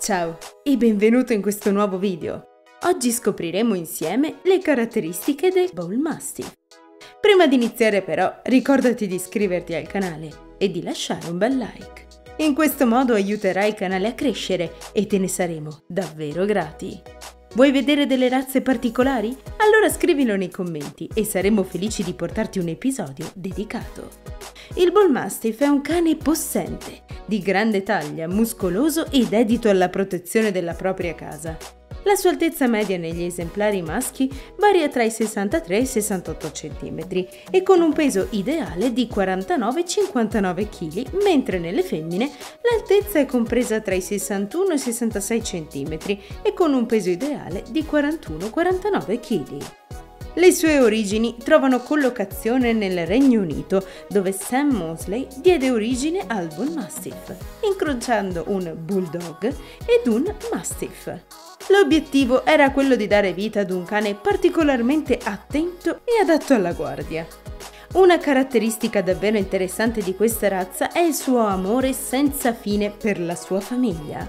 Ciao e benvenuto in questo nuovo video. Oggi scopriremo insieme le caratteristiche del Bull Mastiff. Prima di iniziare però ricordati di iscriverti al canale e di lasciare un bel like. In questo modo aiuterai il canale a crescere e te ne saremo davvero grati. Vuoi vedere delle razze particolari? Allora scrivilo nei commenti e saremo felici di portarti un episodio dedicato. Il Bull Mastiff è un cane possente, di grande taglia, muscoloso ed dedito alla protezione della propria casa. La sua altezza media negli esemplari maschi varia tra i 63 e i 68 cm e con un peso ideale di 49-59 kg, mentre nelle femmine l'altezza è compresa tra i 61 e i 66 cm e con un peso ideale di 41-49 kg. Le sue origini trovano collocazione nel Regno Unito, dove Sam Mosley diede origine al Bull Mastiff, incrociando un Bulldog ed un Mastiff. L'obiettivo era quello di dare vita ad un cane particolarmente attento e adatto alla guardia. Una caratteristica davvero interessante di questa razza è il suo amore senza fine per la sua famiglia.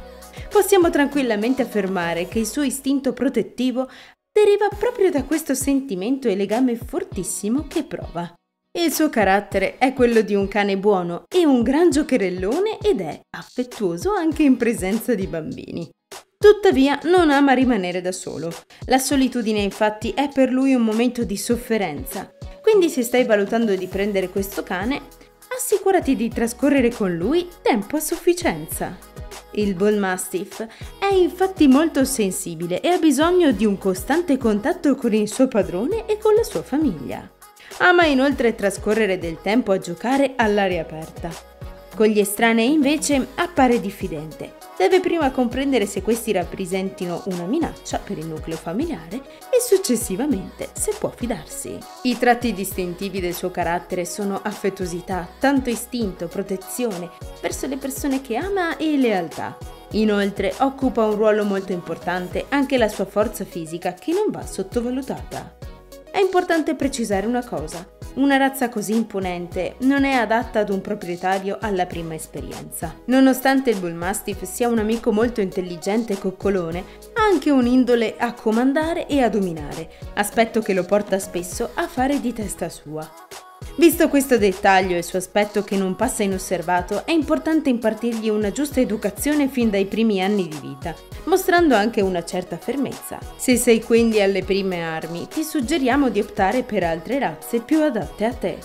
Possiamo tranquillamente affermare che il suo istinto protettivo deriva proprio da questo sentimento e legame fortissimo che prova. Il suo carattere è quello di un cane buono e un gran giocherellone ed è affettuoso anche in presenza di bambini. Tuttavia non ama rimanere da solo. La solitudine infatti è per lui un momento di sofferenza. Quindi se stai valutando di prendere questo cane, assicurati di trascorrere con lui tempo a sufficienza. Il Bull Mastiff è infatti molto sensibile e ha bisogno di un costante contatto con il suo padrone e con la sua famiglia. Ama inoltre trascorrere del tempo a giocare all'aria aperta. Con gli estranei invece appare diffidente. Deve prima comprendere se questi rappresentino una minaccia per il nucleo familiare e successivamente se può fidarsi. I tratti distintivi del suo carattere sono affettuosità, tanto istinto, protezione verso le persone che ama e lealtà. Inoltre occupa un ruolo molto importante anche la sua forza fisica che non va sottovalutata. È importante precisare una cosa. Una razza così imponente non è adatta ad un proprietario alla prima esperienza. Nonostante il Bull Mastiff sia un amico molto intelligente e coccolone, ha anche un'indole a comandare e a dominare, aspetto che lo porta spesso a fare di testa sua. Visto questo dettaglio e il suo aspetto che non passa inosservato, è importante impartirgli una giusta educazione fin dai primi anni di vita, mostrando anche una certa fermezza. Se sei quindi alle prime armi, ti suggeriamo di optare per altre razze più adatte a te.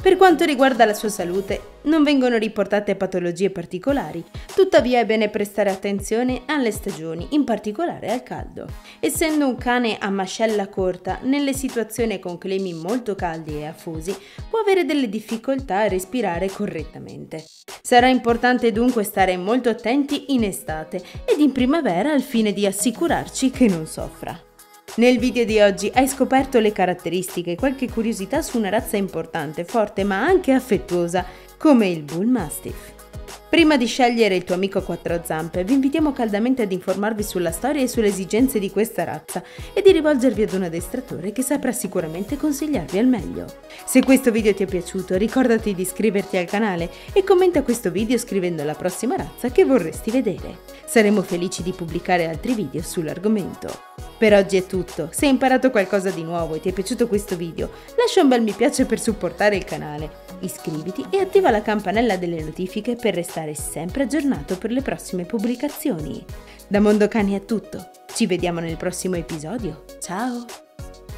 Per quanto riguarda la sua salute, non vengono riportate patologie particolari, tuttavia è bene prestare attenzione alle stagioni, in particolare al caldo. Essendo un cane a mascella corta, nelle situazioni con climi molto caldi e afosi, può avere delle difficoltà a respirare correttamente. Sarà importante dunque stare molto attenti in estate ed in primavera al fine di assicurarci che non soffra. Nel video di oggi hai scoperto le caratteristiche e qualche curiosità su una razza importante, forte ma anche affettuosa come il Bull Mastiff. Prima di scegliere il tuo amico quattro zampe, vi invitiamo caldamente ad informarvi sulla storia e sulle esigenze di questa razza e di rivolgervi ad un addestratore che saprà sicuramente consigliarvi al meglio. Se questo video ti è piaciuto, ricordati di iscriverti al canale e commenta questo video scrivendo la prossima razza che vorresti vedere. Saremo felici di pubblicare altri video sull'argomento. Per oggi è tutto, se hai imparato qualcosa di nuovo e ti è piaciuto questo video, lascia un bel mi piace per supportare il canale iscriviti e attiva la campanella delle notifiche per restare sempre aggiornato per le prossime pubblicazioni. Da Mondo Cani è tutto, ci vediamo nel prossimo episodio, ciao!